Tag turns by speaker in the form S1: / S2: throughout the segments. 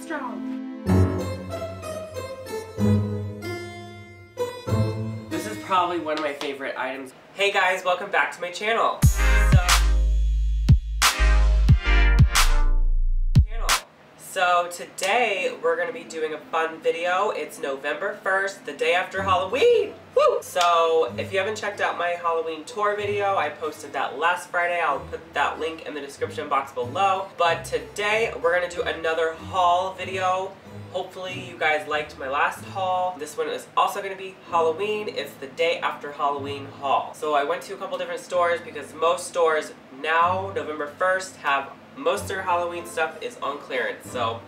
S1: strong.
S2: This is probably one of my favorite items. Hey guys, welcome back to my channel. So today we're gonna be doing a fun video. It's November 1st, the day after Halloween. Woo! So if you haven't checked out my Halloween tour video, I posted that last Friday. I'll put that link in the description box below. But today we're gonna do another haul video. Hopefully you guys liked my last haul. This one is also going to be Halloween. It's the day after Halloween haul. So I went to a couple different stores because most stores now, November 1st, have most of their Halloween stuff is on clearance. So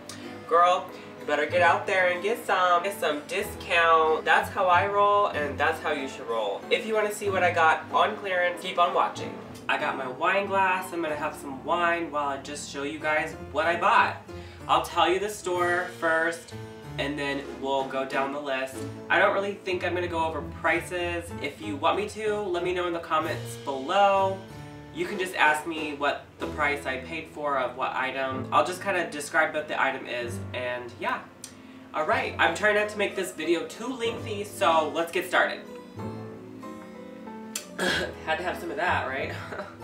S2: girl, you better get out there and get some, get some discount. That's how I roll and that's how you should roll. If you want to see what I got on clearance, keep on watching. I got my wine glass. I'm going to have some wine while I just show you guys what I bought. I'll tell you the store first and then we'll go down the list. I don't really think I'm going to go over prices. If you want me to, let me know in the comments below. You can just ask me what the price I paid for of what item. I'll just kind of describe what the item is and yeah. Alright, I'm trying not to make this video too lengthy, so let's get started. Had to have some of that, right?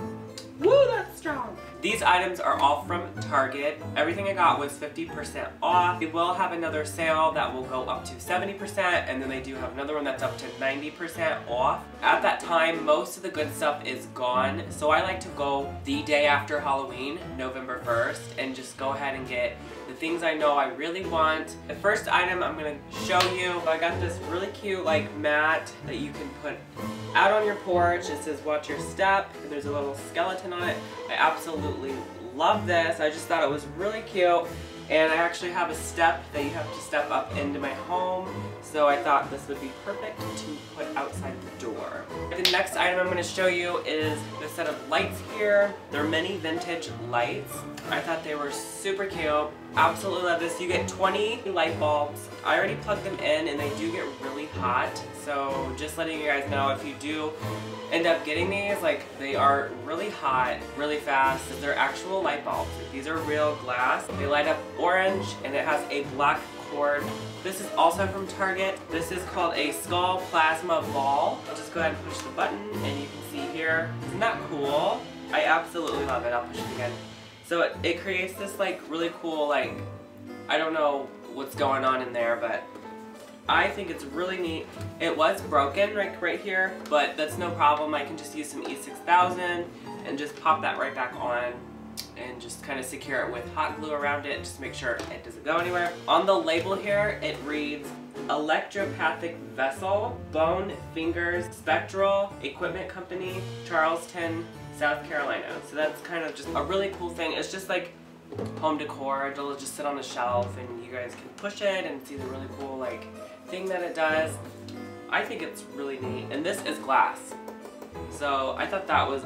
S1: Woo, that's strong.
S2: These items are all from Target. Everything I got was 50% off. They will have another sale that will go up to 70% and then they do have another one that's up to 90% off. At that time, most of the good stuff is gone, so I like to go the day after Halloween, November 1st, and just go ahead and get things I know I really want. The first item I'm gonna show you, I got this really cute like mat that you can put out on your porch. It says watch your step. There's a little skeleton on it. I absolutely love this. I just thought it was really cute. And I actually have a step that you have to step up into my home. So I thought this would be perfect to put outside the door. The next item I'm going to show you is the set of lights here. They're mini vintage lights. I thought they were super cute. Absolutely love this. You get 20 light bulbs. I already plugged them in and they do get really hot. So just letting you guys know if you do end up getting these, like they are really hot, really fast. They're actual light bulbs. These are real glass. They light up orange and it has a black cord. This is also from Target. This is called a Skull Plasma Ball. I'll just go ahead and push the button and you can see here. Isn't that cool? I absolutely love it. I'll push it again. So it, it creates this like really cool like, I don't know what's going on in there, but I think it's really neat. It was broken like right here, but that's no problem. I can just use some E6000 and just pop that right back on and just kind of secure it with hot glue around it just make sure it doesn't go anywhere. On the label here, it reads Electropathic Vessel, Bone Fingers, Spectral Equipment Company, Charleston, South Carolina. So that's kind of just a really cool thing. It's just like home decor. It'll just sit on the shelf and you guys can push it and see the really cool like thing that it does. I think it's really neat. And this is glass. So I thought that was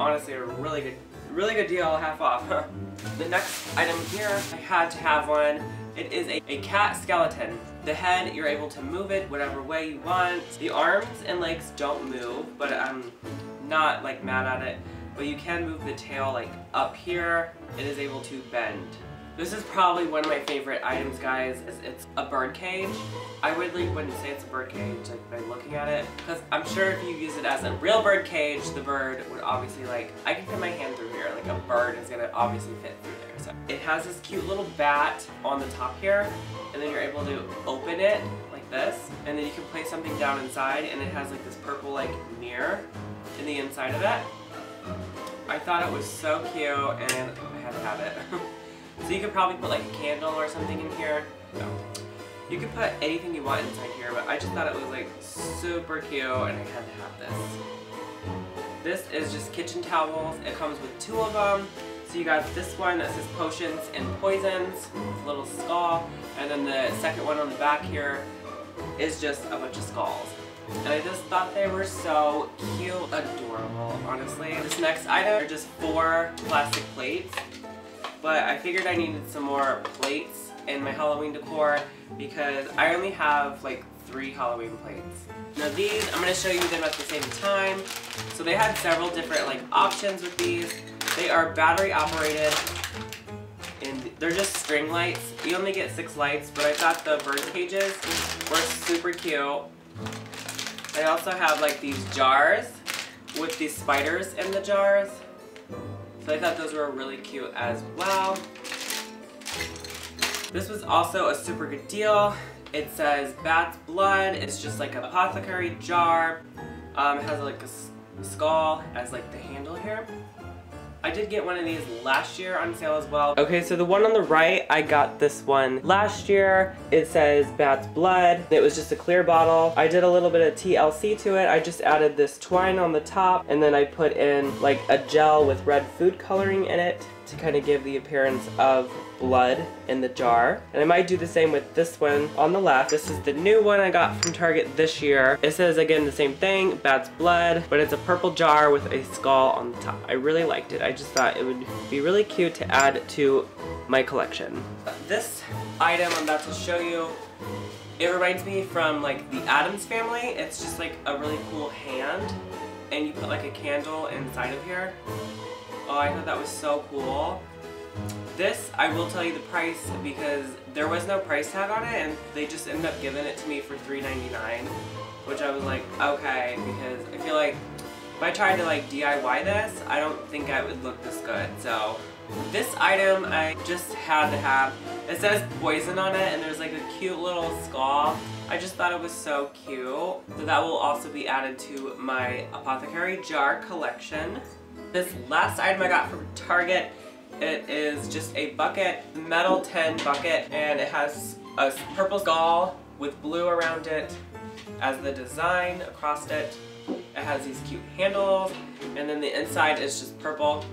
S2: honestly a really good really good deal, half off. the next item here, I had to have one. It is a, a cat skeleton. The head, you're able to move it whatever way you want. The arms and legs don't move, but I'm not like mad at it. But you can move the tail like up here. It is able to bend. This is probably one of my favorite items, guys. It's, it's a bird cage. I really wouldn't say it's a bird cage like by looking at it, because I'm sure if you use it as a real bird cage, the bird would obviously like, I can fit my hand through here, like a bird is gonna obviously fit through there. So it has this cute little bat on the top here, and then you're able to open it like this, and then you can place something down inside, and it has like this purple like mirror in the inside of it. I thought it was so cute, and I had to have it. So you could probably put like a candle or something in here. No. You could put anything you want inside here, but I just thought it was like super cute and I had to have this. This is just kitchen towels. It comes with two of them. So you got this one that says potions and poisons, little skull, and then the second one on the back here is just a bunch of skulls. And I just thought they were so cute, adorable, honestly. This next item are just four plastic plates but I figured I needed some more plates in my Halloween decor because I only have like three Halloween plates. Now these, I'm going to show you them at the same time. So they had several different like options with these. They are battery operated and They're just string lights. You only get six lights, but I thought the bird cages were super cute. I also have like these jars with these spiders in the jars. So I thought those were really cute as well. This was also a super good deal. It says Bat's Blood. It's just like an apothecary jar. Um, it has like a skull as like the handle here. I did get one of these last year on sale as well. Okay, so the one on the right, I got this one last year. It says Bat's Blood. It was just a clear bottle. I did a little bit of TLC to it. I just added this twine on the top and then I put in like a gel with red food coloring in it to kind of give the appearance of blood in the jar. And I might do the same with this one on the left. This is the new one I got from Target this year. It says again the same thing, Bat's Blood, but it's a purple jar with a skull on the top. I really liked it. I just thought it would be really cute to add to my collection. This item I'm about to show you it reminds me from like the Addams family. It's just like a really cool hand and you put like a candle inside of here. Oh, I thought that was so cool. This, I will tell you the price because there was no price tag on it and they just ended up giving it to me for $3.99 which I was like, okay, because I feel like if I tried to like DIY this, I don't think I would look this good. So this item I just had to have. It says poison on it and there's like a cute little skull. I just thought it was so cute. So that will also be added to my apothecary jar collection. This last item I got from Target it is just a bucket, metal tin bucket, and it has a purple skull with blue around it as the design across it. It has these cute handles, and then the inside is just purple.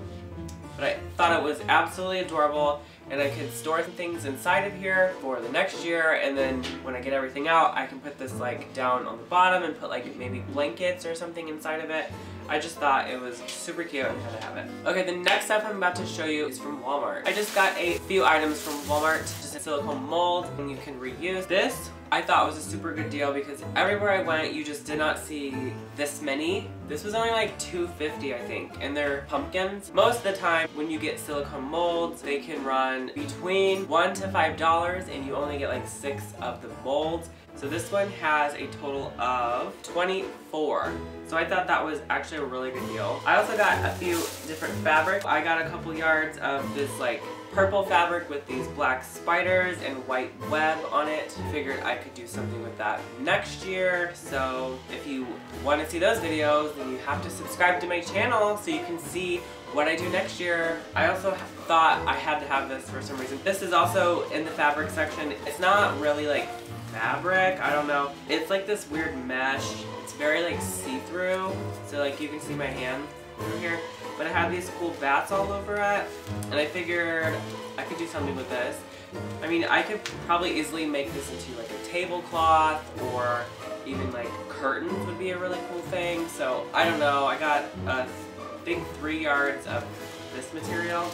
S2: But I thought it was absolutely adorable, and I could store some things inside of here for the next year, and then when I get everything out, I can put this like down on the bottom and put like maybe blankets or something inside of it. I just thought it was super cute and had to have it. Okay, the next stuff I'm about to show you is from Walmart. I just got a few items from Walmart, just a silicone mold, and you can reuse. This I thought was a super good deal because everywhere I went, you just did not see this many. This was only like 250 I think, and they're pumpkins. Most of the time, when you get silicone molds, they can run between one to five dollars, and you only get like six of the molds. So this one has a total of 24. So I thought that was actually a really good deal. I also got a few different fabrics. I got a couple yards of this like purple fabric with these black spiders and white web on it. Figured I could do something with that next year. So if you want to see those videos, then you have to subscribe to my channel so you can see what I do next year. I also thought I had to have this for some reason. This is also in the fabric section. It's not really like fabric. I don't know. It's like this weird mesh. It's very like see-through. So like you can see my hand through here. But I have these cool bats all over it. And I figured I could do something with this. I mean, I could probably easily make this into like a tablecloth or even like curtains would be a really cool thing. So I don't know. I got a big three yards of this material.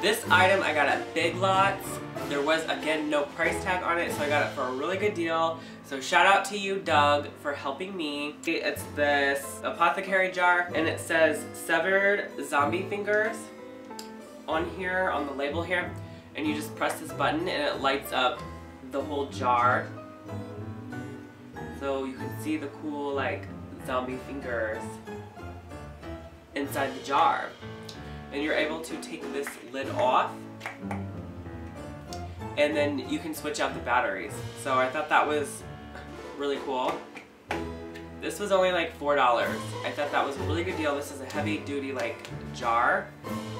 S2: This item I got at Big Lots. There was, again, no price tag on it, so I got it for a really good deal. So shout out to you, Doug, for helping me. It's this apothecary jar, and it says severed zombie fingers on here, on the label here. And you just press this button, and it lights up the whole jar. So you can see the cool, like, zombie fingers inside the jar. And you're able to take this lid off and then you can switch out the batteries. So I thought that was really cool. This was only like $4. I thought that was a really good deal. This is a heavy duty like jar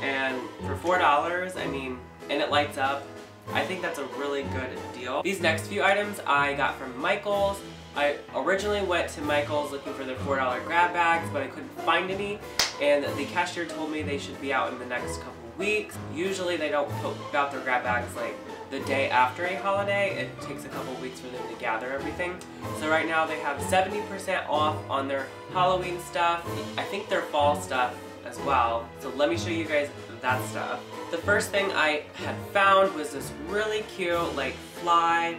S2: and for $4, I mean, and it lights up. I think that's a really good deal. These next few items I got from Michaels. I originally went to Michael's looking for their $4 grab bags, but I couldn't find any, and the cashier told me they should be out in the next couple weeks. Usually they don't put out their grab bags like the day after a holiday. It takes a couple weeks for them to gather everything. So right now they have 70% off on their Halloween stuff. I think their fall stuff as well. So let me show you guys that stuff. The first thing I had found was this really cute like fly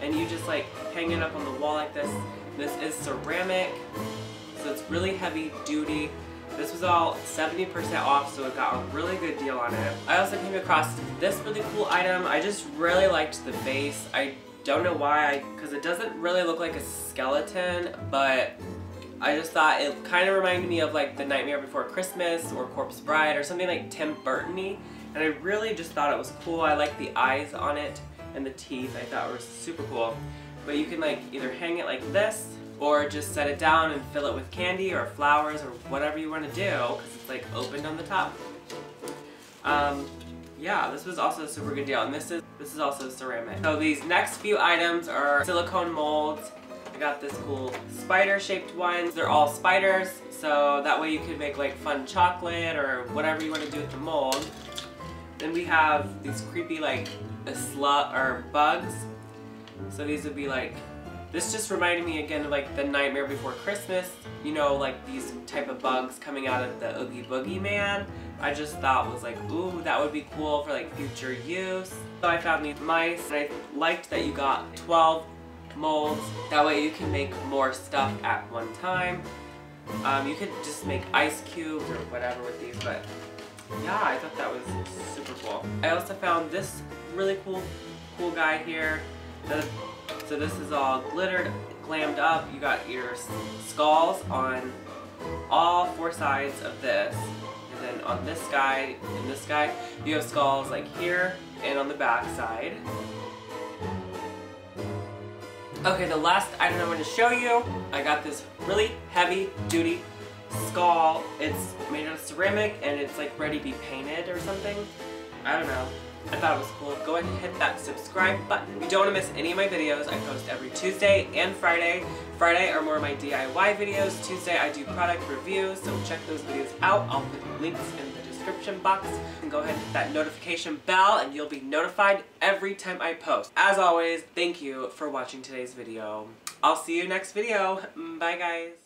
S2: and you just like hang it up on the wall like this. This is ceramic, so it's really heavy duty. This was all 70% off, so it got a really good deal on it. I also came across this really cool item. I just really liked the base. I don't know why, because it doesn't really look like a skeleton, but I just thought it kind of reminded me of like The Nightmare Before Christmas or Corpse Bride or something like Tim Burton-y. And I really just thought it was cool. I like the eyes on it and the teeth. I thought were super cool. But you can like either hang it like this or just set it down and fill it with candy or flowers or whatever you want to do because it's like opened on the top. Um, yeah, this was also a super good deal and this is this is also ceramic. So these next few items are silicone molds. I got this cool spider shaped ones. They're all spiders so that way you can make like fun chocolate or whatever you want to do with the mold. Then we have these creepy like slut or bugs. So these would be like this just reminded me again of like the Nightmare Before Christmas, you know, like these type of bugs coming out of the Oogie Boogie Man. I just thought was like, ooh, that would be cool for like future use. So I found these mice and I liked that you got 12 molds. That way you can make more stuff at one time. Um, you could just make ice cubes or whatever with these, but yeah, I thought that was super cool. I also found this really cool, cool guy here. The so this is all glittered, glammed up. You got your skulls on all four sides of this. And then on this guy and this guy, you have skulls like here and on the back side. Okay, the last item I'm going to show you, I got this really heavy duty skull. It's made out of ceramic and it's like ready to be painted or something. I don't know. I thought it was cool. Go ahead and hit that subscribe button. You don't want to miss any of my videos, I post every Tuesday and Friday. Friday are more of my DIY videos. Tuesday I do product reviews, so check those videos out. I'll put links in the description box. And go ahead and hit that notification bell and you'll be notified every time I post. As always, thank you for watching today's video. I'll see you next video. Mm, bye guys.